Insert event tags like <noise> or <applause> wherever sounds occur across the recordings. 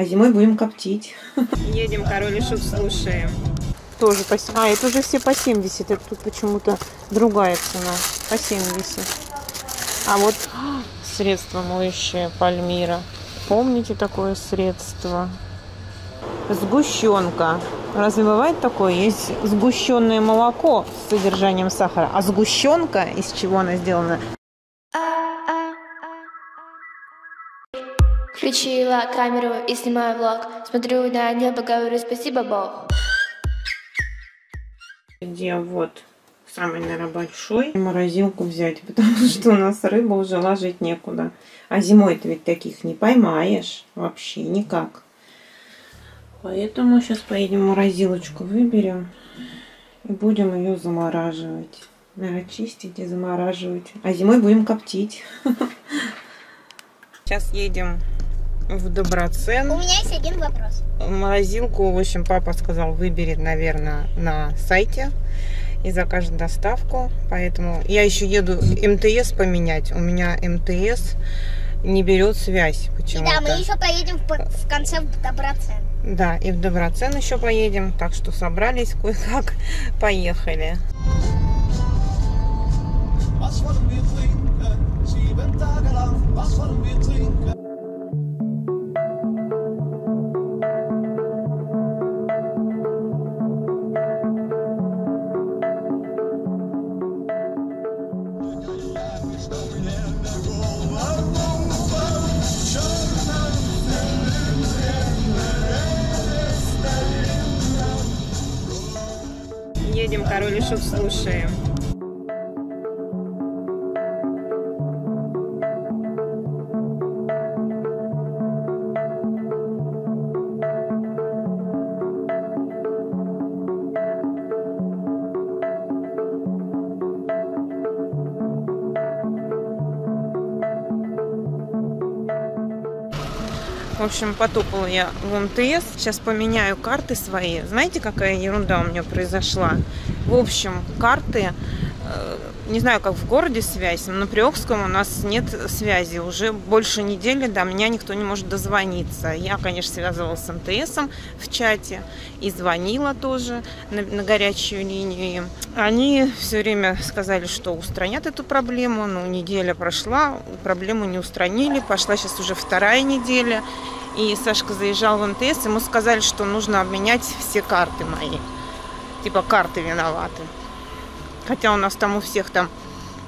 А зимой будем коптить. Едем, король и шут слушаем. Тоже по... А, это уже все по 70. Это тут почему-то другая цена. По 70. А вот <gasps> средство моющее Пальмира. Помните такое средство? Сгущенка. Разве бывает такое? Есть сгущенное молоко с содержанием сахара. А сгущенка, из чего она сделана? Включила камеру и снимаю влог. Смотрю на небо, говорю спасибо, Бог. Где вот самый, наверное, большой морозилку взять, <laughs> потому что у нас рыба уже ложить некуда. А зимой ты ведь таких не поймаешь вообще никак. Поэтому сейчас поедем морозилочку выберем и будем ее замораживать. Наверное, чистить и замораживать. А зимой будем коптить. <laughs> Сейчас едем в Доброцен. У меня есть один вопрос. Морозилку, в общем, папа сказал, выберет, наверное, на сайте и закажет доставку. Поэтому я еще еду МТС поменять. У меня МТС не берет связь почему-то. Да, мы еще поедем в, в конце в Доброцен. Да, и в Доброцен еще поедем. Так что собрались кое-как, <laughs> поехали. Was wollen wir trinken? Sieben Tage lang, was wollen wir trinken? Король и шут слушаем. В общем, потопала я в МТС. Сейчас поменяю карты свои. Знаете, какая ерунда у меня произошла? В общем, карты, э, не знаю, как в городе связь, но на Приокском у нас нет связи. Уже больше недели до меня никто не может дозвониться. Я, конечно, связывалась с МТСом в чате и звонила тоже на, на горячую линию. Они все время сказали, что устранят эту проблему. Ну, неделя прошла, проблему не устранили. Пошла сейчас уже вторая неделя. И Сашка заезжал в МТС, ему сказали, что нужно обменять все карты мои. Типа карты виноваты. Хотя у нас там у всех там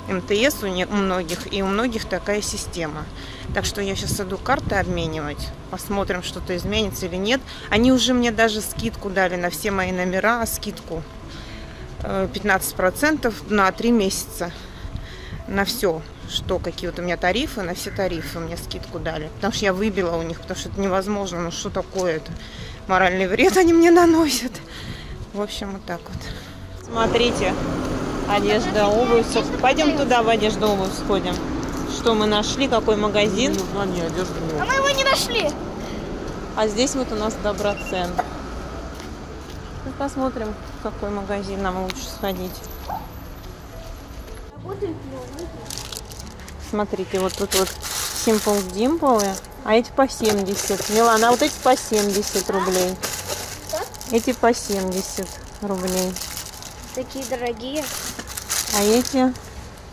МТС, у, многих, и у многих такая система. Так что я сейчас иду карты обменивать. Посмотрим, что-то изменится или нет. Они уже мне даже скидку дали на все мои номера, скидку 15% на 3 месяца. На все что какие вот у меня тарифы, на все тарифы мне скидку дали. Потому что я выбила у них, потому что это невозможно. Ну что такое это? Моральный вред они мне наносят. В общем, вот так вот. Смотрите, одежда, обувь. Пойдем туда в одежду, обувь сходим. Что мы нашли, какой магазин? А мы его не нашли. А здесь вот у нас Доброцен. Ну, посмотрим, в какой магазин нам лучше сходить. Смотрите, вот тут вот Simple Dimple, а эти по 70. Милана, а вот эти по 70 рублей. Эти по 70 рублей. Такие дорогие. А эти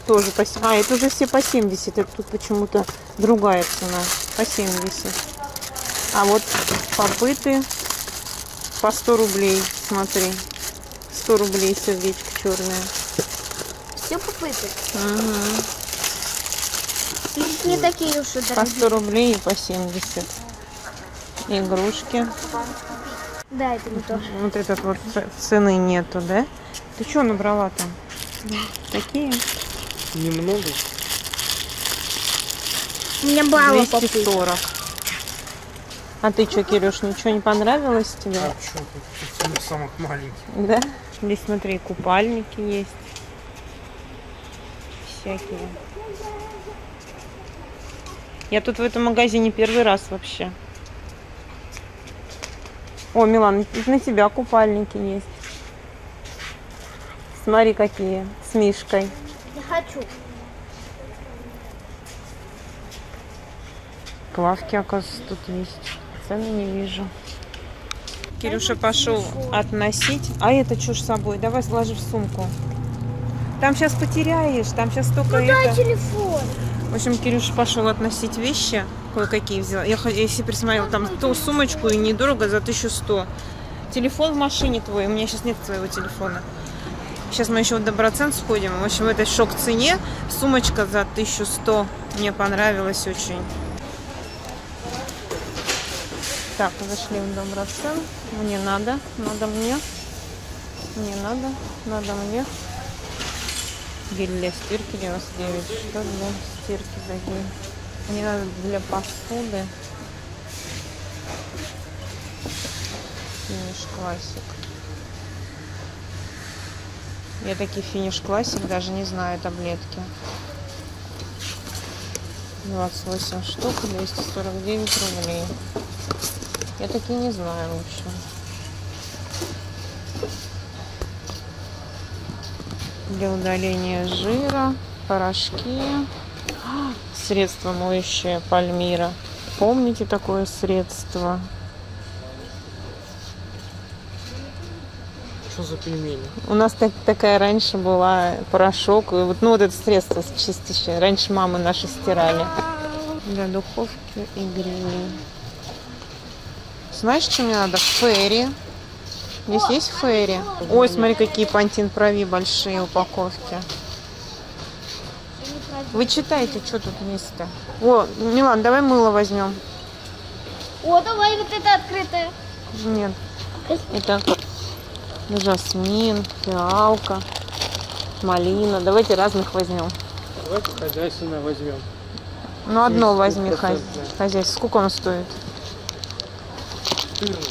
тоже по 70. А, это уже все по 70. Это тут почему-то другая цена. По 70. А вот попыты по 100 рублей. Смотри. 100 рублей сердечко черное. Все попыты? Угу. Не такие уж и По дорогие. 100 рублей и по 70. Игрушки. Да, это не то. Вот этот вот цены нету, да? Ты что набрала там? Такие? Немного. У меня попыт. 240. А ты что, <laughs> Кирюш, ничего не понравилось тебе? А что тут? Тут самых маленьких. Да? Здесь, смотри, купальники есть. Всякие. Я тут в этом магазине первый раз вообще. О, Милан, на тебя купальники есть. Смотри, какие. С Мишкой. Я хочу. Плавки, оказывается, тут есть. цены не вижу. Кирюша пошел относить. А это что ж с собой? Давай сложи в сумку. Там сейчас потеряешь, там сейчас столько это... телефон. В общем, Кирюша пошел относить вещи, кое-какие взяла. Я, хо- если присмотрела, там ту сумочку и недорого за 1100. Телефон в машине твой, у меня сейчас нет твоего телефона. Сейчас мы еще в Доброцент сходим. В общем, в этой шок-цене сумочка за 1100. Мне понравилась очень. Так, зашли в Доброцент. Мне надо, надо мне. Мне надо, надо мне. Гель для стирки 99. Что для стирки за гель? Мне надо для посуды. Финиш классик. Я такие финиш классик даже не знаю таблетки. 28 штук, 249 рублей. Я такие не знаю, в общем. Для удаления жира, порошки, средство моющее Пальмира. Помните такое средство? Что за пельмени? У нас так, такая раньше была порошок, и вот, ну вот это средство чистящее. Раньше мамы наши стирали. Для духовки и грилей. Знаешь, что мне надо? Ферри. Здесь есть ферри. Ой, смотри, какие пантин прави большие упаковки. Вы читайте, что тут есть-то. О, Милан, давай мыло возьмем. О, давай вот это открытое. Нет. Это жасмин, фиалка, малина. Давайте разных возьмем. Давайте хозяйственное возьмем. Ну, одно возьми, 70%, хозяйство. Хозяйство. Сколько оно стоит? 14.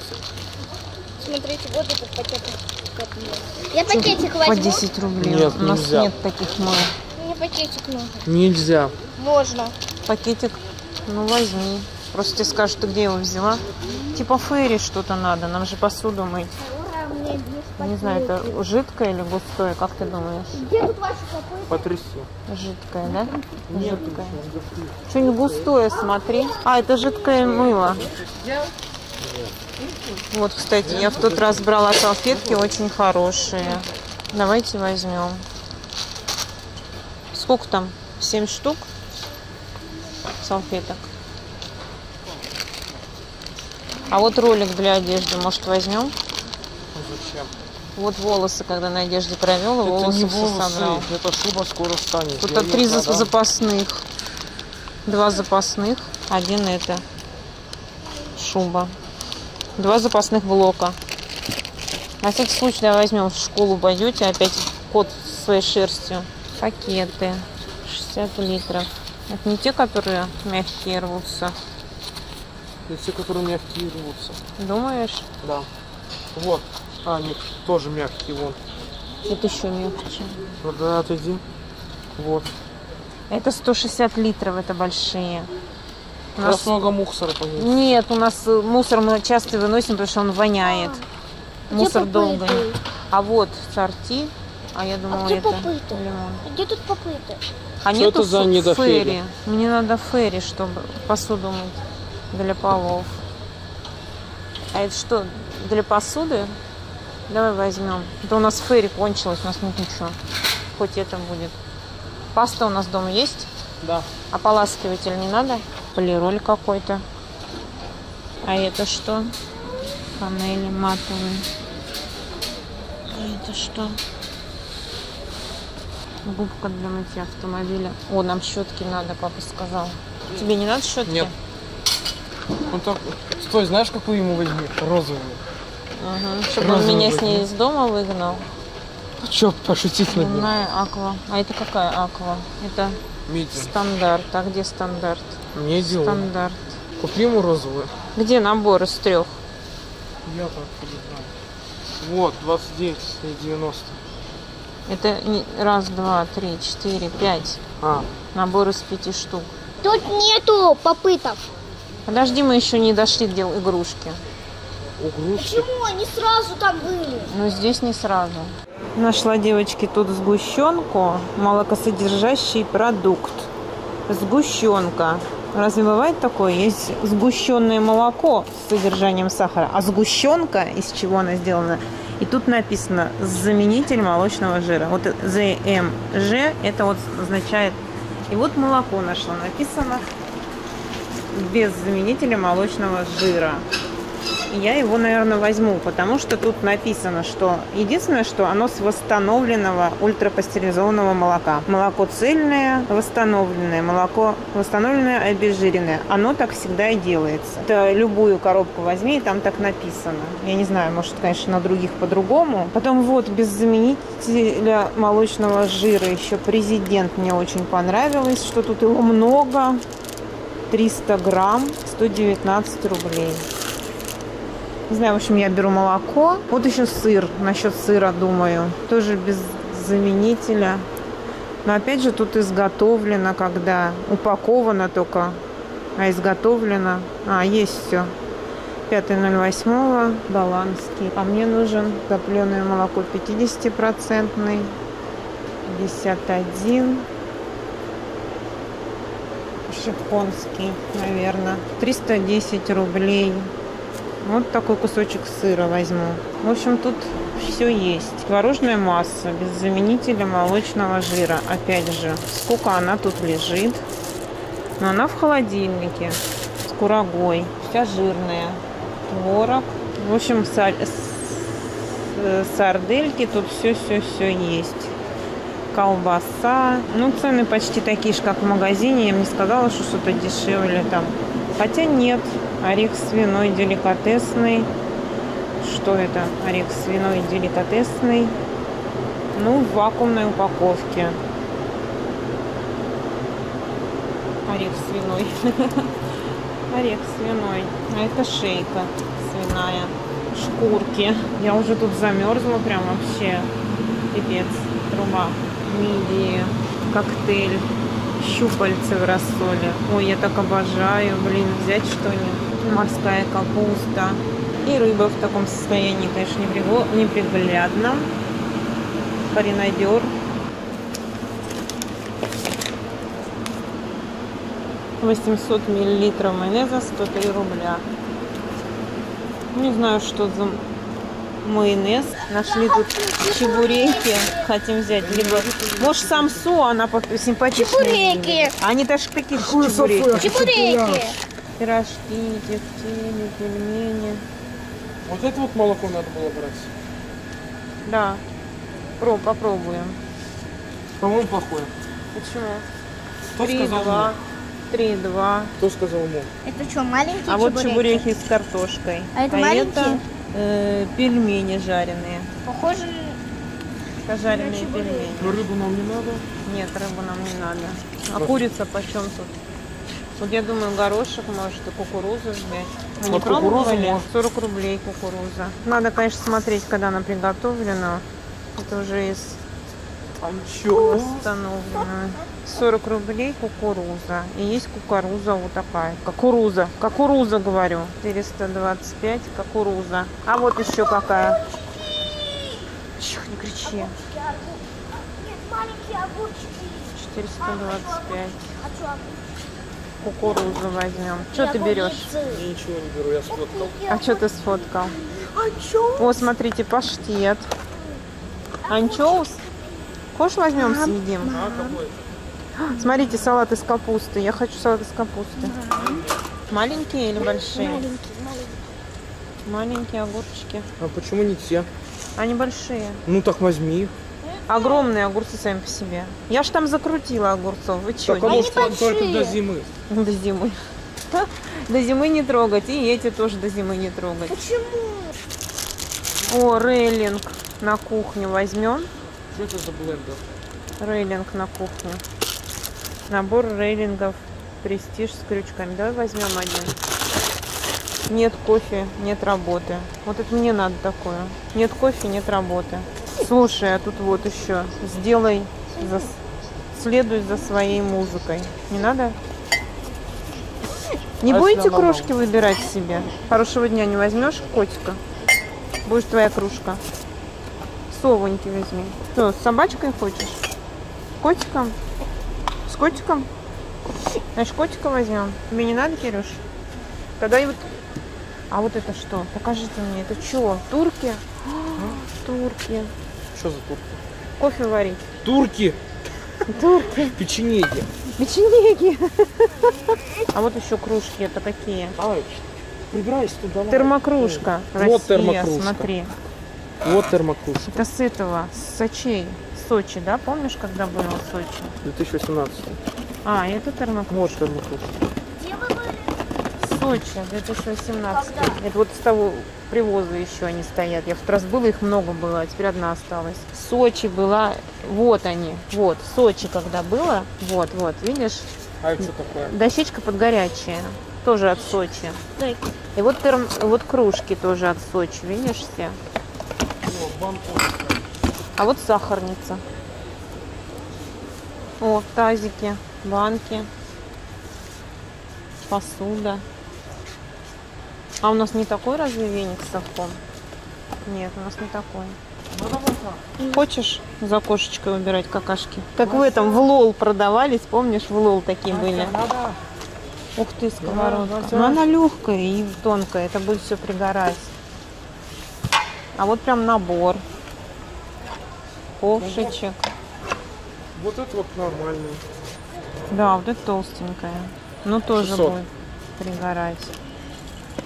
Смотрите, вот этот пакет. Я пакетик По возьму. 10 рублей. Нет, У нас нельзя. нет таких мыл. Пакетик нужен. Нельзя. Можно. Пакетик, ну возьми. Просто тебе скажут, ты где его взяла. Типа фейри что-то надо, нам же посуду мыть. Не знаю, это жидкое или густое, как ты думаешь? Где тут ваши? Потряси. Жидкое, да? Нет, Жидкое. Что не густое, смотри. А, это жидкое мыло. Вот, кстати, я в тот раз брала салфетки очень хорошие. Давайте возьмем. Сколько там? 7 штук салфеток. А вот ролик для одежды, может, возьмем? Ну, Зачем? Вот волосы, когда на одежде провел, и волосы не все волосы, собрал. это шуба скоро станет. Тут Я три за- продам. запасных. Два запасных. Один это. Шуба. Два запасных блока. На всякий случай давай возьмем в школу пойдете, опять кот своей шерстью. Пакеты. 60 литров. Это не те, которые мягкие рвутся. Это те, которые мягкие рвутся. Думаешь? Да. Вот. А, они тоже мягкие, вон. Это еще мягче. Ну да, отойди. Вот. Это 160 литров, это большие. У У нас много мусора по ним. Нет, у нас э, мусор мы часто выносим, потому что он воняет. Мусор Где долго. А вот сорти, а я думала где это попыты? лимон. Где тут попыты? А Что нету это за недофери? ферри? Мне надо ферри, чтобы посуду мыть для полов. А это что, для посуды? Давай возьмем. Это у нас ферри кончилось, у нас нет ничего. Хоть это будет. Паста у нас дома есть? Да. Ополаскиватель не надо? Полироль какой-то. А это что? Панели матовые. А это что? Губка для мытья автомобиля. О, нам щетки надо, папа сказал. Тебе не надо щетки? Нет. Ну так, стой, знаешь, какую ему возьми? Розовую. Угу. Чтобы он Розовую меня с ней возьми. из дома выгнал. Ну чё, пошутить над ним? Дневная аква. А это какая аква? Это Medium. стандарт. А где стандарт? Medium. Стандарт. Купи ему розовую. Где набор из трех? Я так не знаю. Вот, 29 и 90. Это не- раз, два, три, четыре, пять. А, Набор из пяти штук. Тут нету попитов. Подожди, мы еще не дошли до игрушки. угрузки. Почему они сразу там были? Но здесь не сразу. Нашла девочки тут сгущенку, молокосодержащий продукт. Сгущенка. Разве бывает такое? Есть сгущенное молоко с содержанием сахара, а сгущенка, из чего она сделана, и тут написано заменитель молочного жира. Вот ЗМЖ это вот означает. И вот молоко нашло написано без заменителя молочного жира. Я его, наверное, возьму, потому что тут написано, что единственное, что оно с восстановленного ультрапастеризованного молока. Молоко цельное, восстановленное, молоко восстановленное, обезжиренное. Оно так всегда и делается. Это любую коробку возьми, и там так написано. Я не знаю, может, конечно, на других по-другому. Потом вот без заменителя молочного жира еще президент мне очень понравилось, что тут его много. 300 грамм, 119 рублей. Не знаю, в общем, я беру молоко. Вот еще сыр. Насчет сыра думаю. Тоже без заменителя. Но опять же тут изготовлено, когда упаковано только, а изготовлено. А, есть все. 5.08 голландский. А мне нужен топленое молоко 50-процентный. 51 шипонский, наверное. 310 рублей. Вот такой кусочек сыра возьму. В общем, тут все есть. Творожная масса без заменителя молочного жира. Опять же, сколько она тут лежит. Но она в холодильнике с курагой. Вся жирная. Творог. В общем, сар... сардельки тут все-все-все есть колбаса. Ну, цены почти такие же, как в магазине. Я бы не сказала, что что-то дешевле там. Хотя нет. Орех свиной деликатесный. Что это? Орех свиной деликатесный. Ну, в вакуумной упаковке. Орех свиной. <laughs> Орех свиной. А это шейка свиная. Шкурки. Я уже тут замерзла прям вообще. Пипец. Труба мидии, коктейль, щупальцы в рассоле. Ой, я так обожаю, блин, взять что-нибудь. Морская капуста. И рыба в таком состоянии, конечно, неприглядно. Паринадер. 800 миллилитров майонеза 103 рубля. Не знаю, что за майонез. Нашли тут чебуреки. Хотим взять. Либо, может, самсу, она симпатичная. Чебуреки. Они даже такие чебуреки. Чебуреки. Пирожки, тефтели, пельмени. Вот это вот молоко надо было брать. Да. Про, попробуем. По-моему, плохое. Почему? Кто сказал 3,2. мне? 3,2. Кто сказал ему? Это что, маленькие А вот чебуреки? чебуреки с картошкой. А это маленькие? это э, пельмени жареные. Похоже Жареные чебуреки. пельмени. Но рыбу нам не надо. Нет, рыбу нам не надо. А курица почем тут? Вот я думаю, горошек, может, и кукурузу взять. Вы не Вот кукурузу пробовали? можно. 40 рублей кукуруза. Надо, конечно, смотреть, когда она приготовлена. Это уже из Анчоус. восстановленную. 40 рублей кукуруза. И есть кукуруза вот такая. Кукуруза. Кукуруза, говорю. 425 кукуруза. А вот еще какая. Чих, не кричи. Нет, маленькие огурчики. 425. Кукурузу возьмем. Что ты берешь? Я ничего не беру, я сфоткал. А что ты сфоткал? Анчоус? О, смотрите, паштет. Анчоус? Хочешь возьмем, съедим? А, какой? Смотрите, салат из капусты. Я хочу салат из капусты. Маленькие или большие? Маленькие, маленькие. Маленькие огурчики. А почему не те? Они большие. Ну так возьми их. Огромные огурцы сами по себе. Я ж там закрутила огурцов. Вы что? Так, а может, он только до зимы. До зимы. <laughs> До зимы не трогать. И эти тоже до зимы не трогать. Почему? О, рейлинг на кухню возьмем. Что это за блендер? Рейлинг на кухню. Набор рейлингов. Престиж с крючками. Давай возьмем один. Нет кофе, нет работы. Вот это мне надо такое. Нет кофе, нет работы. Слушай, а тут вот еще. Сделай, за... следуй за своей музыкой. Не надо? Не А будете кружки выбирать себе? Хорошего дня не возьмешь котика? Будешь твоя кружка. Совоньки возьми. Что, с собачкой хочешь? Котиком? С котиком? Значит, котика возьмем. Тебе не надо, Кирюш? Тогда и вот... А вот это что? Покажите мне, это что? Турки? Турки. Что за турки? Кофе варить. Турки! Турки. <laughs> Печенеги. Печенеги. <laughs> А вот еще кружки, это какие? Ай, прибирайся туда. Термокружка. Вот Россия, термокружка. смотри. Вот термокружка. Это с этого, с Сочей. Сочи, да? Помнишь, когда было в Сочи? 2018. А, это термокружка. Вот термокружка. Сочи, 2018. Это вот с того привоза еще они стоят. Я в раз была, их много было, а теперь одна осталась. Сочи была, вот они, вот, Сочи когда было, вот, вот, видишь, А это что такое? дощечка под горячее, тоже от Сочи. Дай. И вот, терм- вот кружки тоже от Сочи, видишь все. А вот сахарница. О, тазики, банки, посуда. А у нас не такой разве веник с совком? Нет, у нас не такой. Хочешь за кошечкой убирать какашки? Как в этом, в лол продавались, помнишь, в лол такие были? Надо. Ух ты, сковородка. Да, Но она легкая и тонкая, это будет все пригорать. А вот прям набор. Ковшичек. Вот это вот нормальный. Да, вот это толстенькая. Ну, тоже 600. будет пригорать.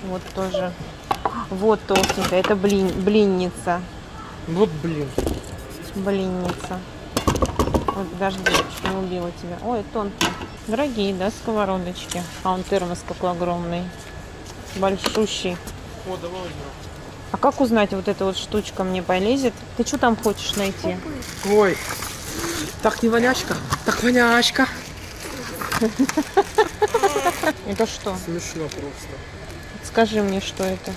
Вот тоже. Вот толстенькая. Это блин, блинница. Вот блин. Блинница. Вот, чуть не убила тебя. Ой, тонкие. Дорогие, да, сковородочки. А он термос какой огромный. Большущий. О, давай возьмем. А как узнать, вот эта вот штучка мне полезет? Ты что там хочешь найти? Ой. Так не вонячка. Так вонячка. <laughs> Это что? Смешно просто. Скажи мне, что это?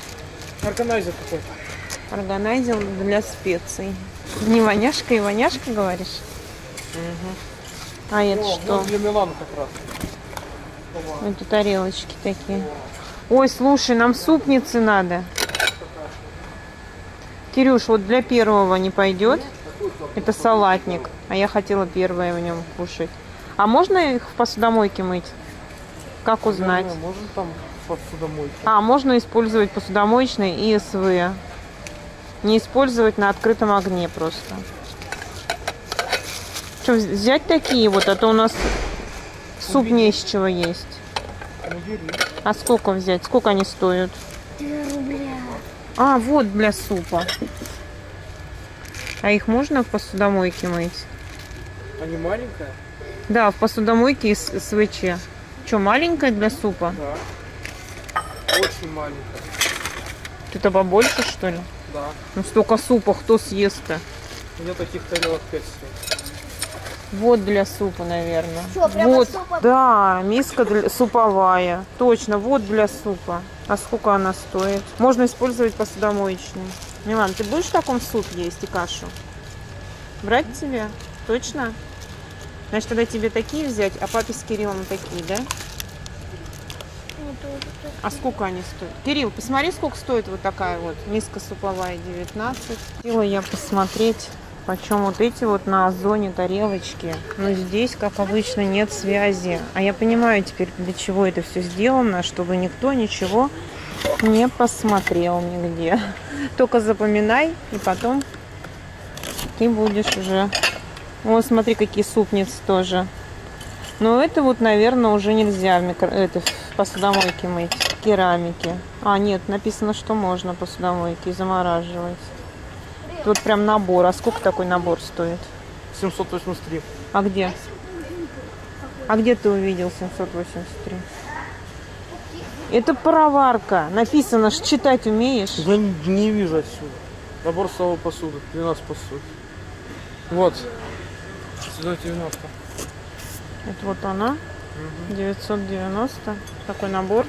Органайзер какой-то. Органайзер для специй. Не воняшка и воняшка, говоришь? А это О, что? вот для Милана как раз. Это тарелочки такие. Ой, слушай, нам супницы надо. Кирюш, вот для первого не пойдет. Это салатник. А я хотела первое в нем кушать. А можно их в посудомойке мыть? Как узнать? Можно там посудомойки? А, можно использовать посудомоечный и СВ. Не использовать на открытом огне просто. Что, взять такие вот, а то у нас суп не из чего есть. А сколько взять? Сколько они стоят? Три рубля. А, вот для супа. А их можно в посудомойке мыть? Не маленькая? Да, в посудомойке из СВЧ. Что, маленькая для супа? Да. Очень маленькая. Что-то побольше, что ли? Да. Ну, столько супа, кто съест-то? У меня таких тарелок 5 стоит. Вот для супа, наверное. Что, вот, супа? да, миска для, суповая. Точно, вот для супа. А сколько она стоит? Можно использовать посудомоечную. Милан, ты будешь в таком суп есть и кашу? Брать тебе? Точно? Значит, тогда тебе такие взять, а папе с Кириллом такие, да? А сколько они стоят? Кирилл, посмотри, сколько стоит вот такая вот миска суповая 19. Хотела я посмотреть, почем вот эти вот на озоне тарелочки. Но здесь, как обычно, нет связи. А я понимаю теперь, для чего это все сделано, чтобы никто ничего не посмотрел нигде. Только запоминай, и потом ты будешь уже... Вот, смотри, какие супницы тоже. Но это вот, наверное, уже нельзя в, микро... это, в посудомойке мыть. Керамики. А, нет, написано, что можно в посудомойке замораживать. Тут прям набор. А сколько такой набор стоит? 783. А где? А где ты увидел 783? Это пароварка. Написано, ж читать умеешь? Я не, не вижу отсюда. Набор столовой посуды. 12 посуд. Вот. 690. Это вот она. 990. Такой набор.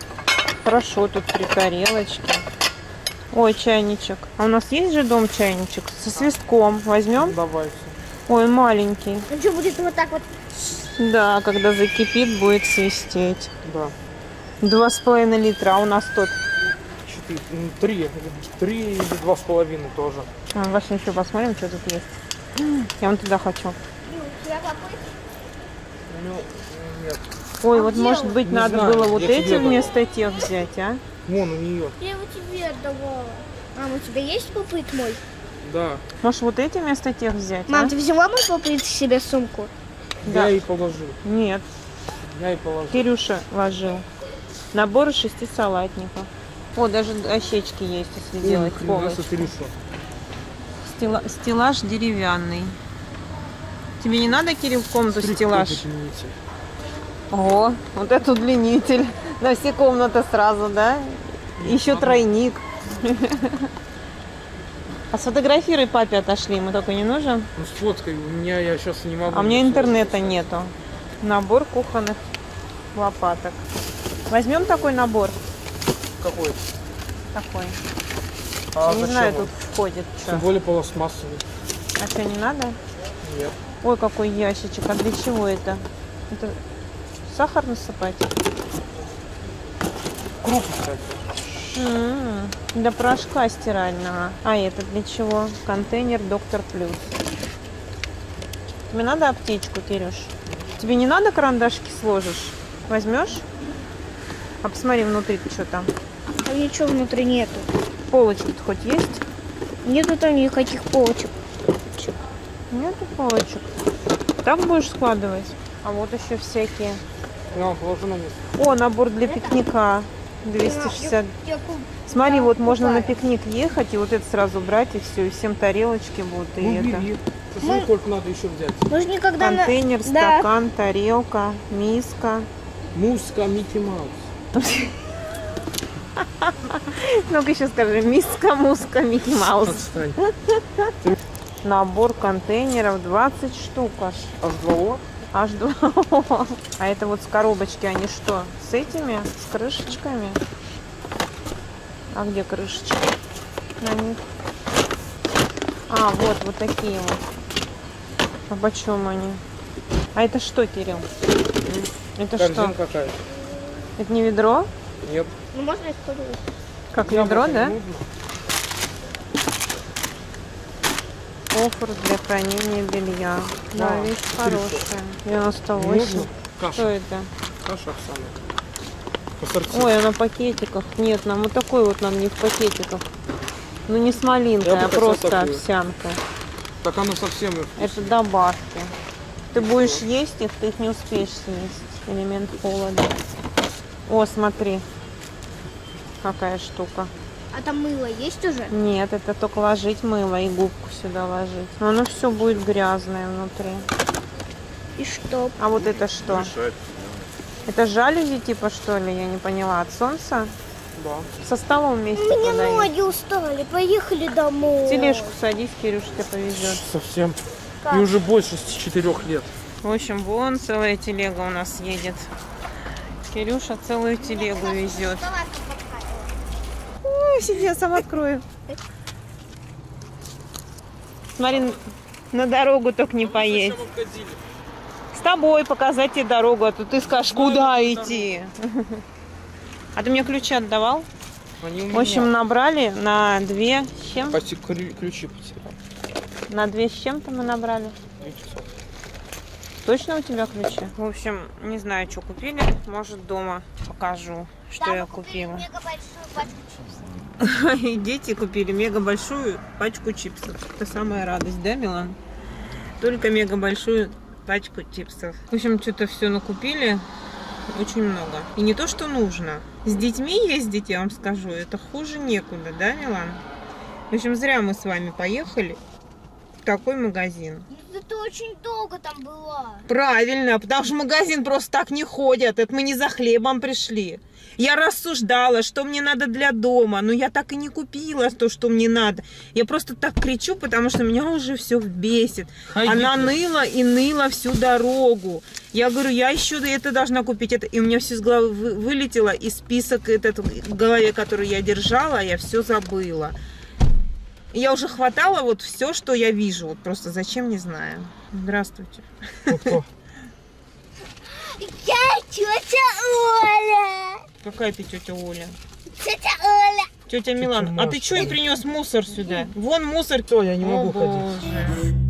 Хорошо, тут три тарелочки. Ой, чайничек. А у нас есть же дом чайничек? Со свистком. Возьмем? Давайте. Ой, маленький. Ну что, будет вот так вот? Да, когда закипит, будет свистеть. Да. Два с половиной литра, а у нас тут. Четыре. Три. Три или два с половиной тоже. А, Ваша, еще посмотрим, что тут есть. Я вон туда хочу. Я попытка. Ну, нет. Ой, А вот может быть Не надо знаю, было я вот тебе эти дам. вместо тех взять, а? Вон у нее. Я его тебе отдавала. Мам, у тебя есть попыт мой? Да. Может вот эти вместо тех взять, Мам, а? ты взяла мой попыт себе сумку? Да. Я и положу. Нет, Я и положу. Кирюша ложил. Набор из шести салатников. О, даже дощечки есть, если делать Ой, хрена полочку. Стела- стеллаж деревянный. Тебе не надо, Кирилл, в комнату стеллаж? Прикольный О, вот это удлинитель. На все комнаты сразу, да? Еще тройник. А сфотографируй папе отошли, ему только не нужен. Ну сфоткай, у меня я сейчас не могу. А у меня интернета нету. Набор кухонных лопаток. Возьмем такой набор. Какой? Такой. А не знаю, он? тут входит Тем что. более пластмассовый. А что, не надо? Нет. Ой, какой ящичек. А для чего это? Это сахар насыпать? Крупно, кстати. М, Для порошка стирального. А это для чего? Контейнер Доктор Плюс. Тебе надо аптечку, Кирюш? Тебе не надо карандашки сложишь? Возьмешь? А посмотри внутри, что там. А ничего внутри нету. Полочки хоть есть? Нету там никаких полочек. Нету полочек. Так будешь складывать? А вот еще всякие. На, на. О, набор для пикника. 260. Я куп- Смотри, вот можно на пикник ехать, и вот это сразу брать, и все, и всем тарелочки будут, и Ну, это. бери. Мы- сколько надо еще взять? Мы же никогда на... Контейнер, Да. стакан, тарелка, миска. Муска Микки Маус. <laughs> Ну-ка еще скажи, миска, муска, Микки Маус. <laughs> Набор контейнеров 20 штук аж. Аж два Аж два. <laughs> А это вот с коробочки, они что? С этими? С крышечками? А где крышечки? На них. А, вот, вот такие вот. А почем они? А это что, Кирилл? Это что? какая-то. Это не ведро? Нет. Ну, можно использовать. Как ведро, Яблоко да? нужно? Кофр для хранения белья. Да, А, вещь хорошая. Не 98. нужно? Что Каша. это? Каша Оксана. Ой, она в пакетиках. Нет, нам вот такой вот нам не в пакетиках. Ну не с малинкой, Я а просто такую. овсянка. Так она совсем... Это добавки. Ты будешь есть их, ты их не успеешь съесть. Элемент холода. О, смотри. Какая штука. А там мыло есть уже? Нет, это только ложить мыло и губку сюда ложить. Но оно все будет грязное внутри. И что? А вот это что? Это жалюзи типа что ли? Я не поняла. От солнца? Да. Со столом вместе У меня подают. ноги устали, поехали домой. В тележку садись, Кирюш, тебя повезет. Совсем. Как? И уже больше с четырех лет. В общем, вон целая телега у нас едет. Кирюша целую телегу везет. Ой, сейчас сам открою. Смотри, на дорогу только не поедь. С тобой показать тебе дорогу, а то ты скажешь, куда идти. А ты мне ключи отдавал? В общем, набрали на две с чем? Почти ключи потерял. На две с чем-то мы набрали. Точно у тебя ключи? В общем, не знаю, что купили. Может, дома покажу, что я купила. <laughs> И дети купили мега большую пачку чипсов. Это самая радость, да, Милан? Только мега большую пачку чипсов. В общем, что-то все накупили. Очень много. И не то, что нужно. С детьми ездить, я вам скажу, это хуже некуда, да, Милан? В общем, зря мы с вами поехали в такой магазин. Ты очень долго там была. Правильно, потому что в магазин просто так не ходят. Это мы не за хлебом пришли. Я рассуждала, что мне надо для дома, но я так и не купила то, что мне надо. Я просто так кричу, потому что меня уже все бесит. Она ныла и ныла всю дорогу. Я говорю, я еще это должна купить. Это. И у меня все с головы вы- вылетело, и список этот в голове, который я держала, я все забыла. И Я уже хватала вот все, что я вижу. Вот просто зачем, не знаю. Здравствуйте. Кто? Я тетя Оля. Какая ты тетя Оля? Тетя Оля. Тетя Милан, а ты что им принес мусор сюда? Вон мусор. Кто? Я не О, могу ходить. боже.